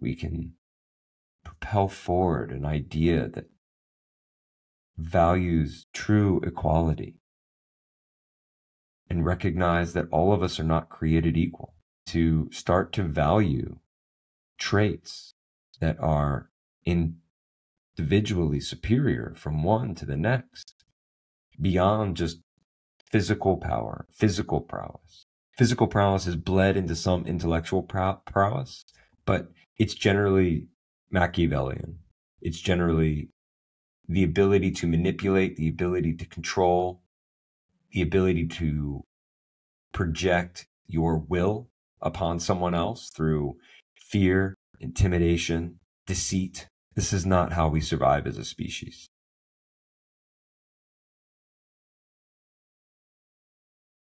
we can propel forward an idea that values true equality and recognize that all of us are not created equal, to start to value traits that are individually superior from one to the next, beyond just physical power, physical prowess. Physical prowess is bled into some intellectual prowess, but it's generally Machiavellian. It's generally the ability to manipulate, the ability to control, the ability to project your will upon someone else through fear, intimidation, deceit. This is not how we survive as a species.